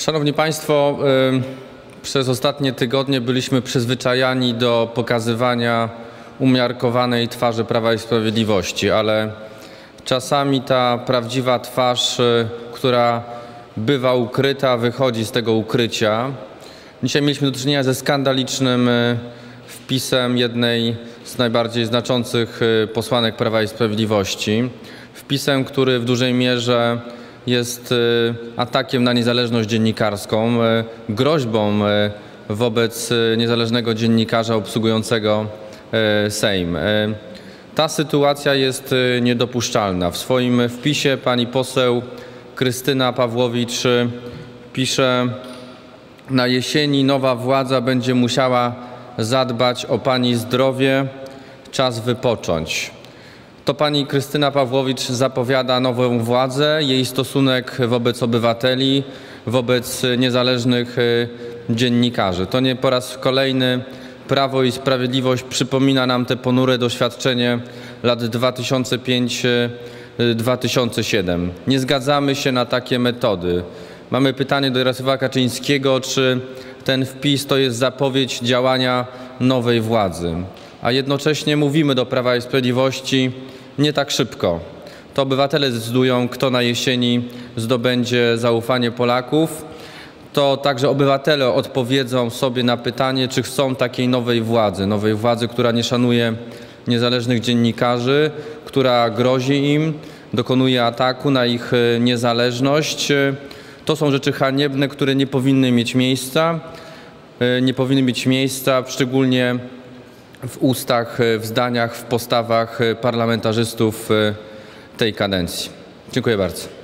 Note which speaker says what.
Speaker 1: Szanowni Państwo, y, przez ostatnie tygodnie byliśmy przyzwyczajani do pokazywania umiarkowanej twarzy Prawa i Sprawiedliwości, ale czasami ta prawdziwa twarz, y, która bywa ukryta, wychodzi z tego ukrycia. Dzisiaj mieliśmy do czynienia ze skandalicznym y, wpisem jednej z najbardziej znaczących posłanek Prawa i Sprawiedliwości. Wpisem, który w dużej mierze jest atakiem na niezależność dziennikarską, groźbą wobec niezależnego dziennikarza obsługującego Sejm. Ta sytuacja jest niedopuszczalna. W swoim wpisie pani poseł Krystyna Pawłowicz pisze: Na jesieni nowa władza będzie musiała zadbać o pani zdrowie, czas wypocząć. To pani Krystyna Pawłowicz zapowiada nową władzę, jej stosunek wobec obywateli, wobec niezależnych dziennikarzy. To nie po raz kolejny Prawo i Sprawiedliwość przypomina nam te ponure doświadczenie lat 2005-2007. Nie zgadzamy się na takie metody. Mamy pytanie do Jarosława Kaczyńskiego, czy ten wpis to jest zapowiedź działania nowej władzy. A jednocześnie mówimy do Prawa i Sprawiedliwości nie tak szybko. To obywatele zdecydują, kto na jesieni zdobędzie zaufanie Polaków. To także obywatele odpowiedzą sobie na pytanie, czy chcą takiej nowej władzy, nowej władzy, która nie szanuje niezależnych dziennikarzy, która grozi im, dokonuje ataku na ich niezależność. To są rzeczy haniebne, które nie powinny mieć miejsca. Nie powinny mieć miejsca, szczególnie w ustach, w zdaniach, w postawach parlamentarzystów tej kadencji. Dziękuję bardzo.